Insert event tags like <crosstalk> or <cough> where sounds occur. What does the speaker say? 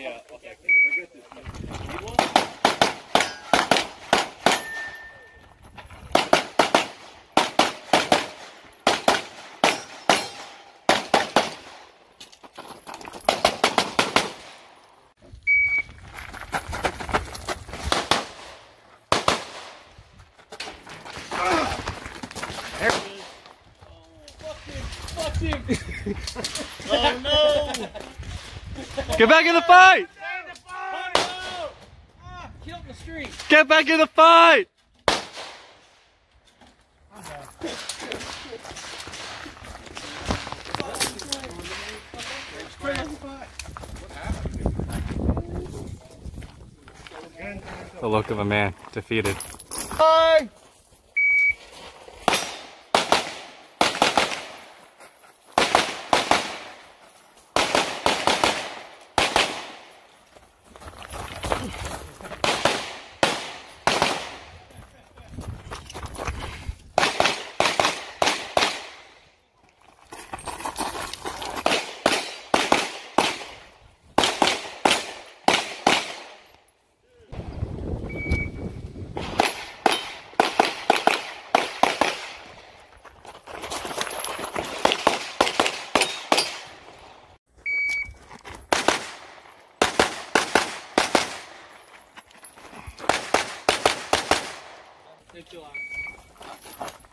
yeah, Oh, fuck him, fuck him. <laughs> oh no! Get back in the fight! Killed the street. Get back in the fight! The look of a man defeated. Bye. 今日は。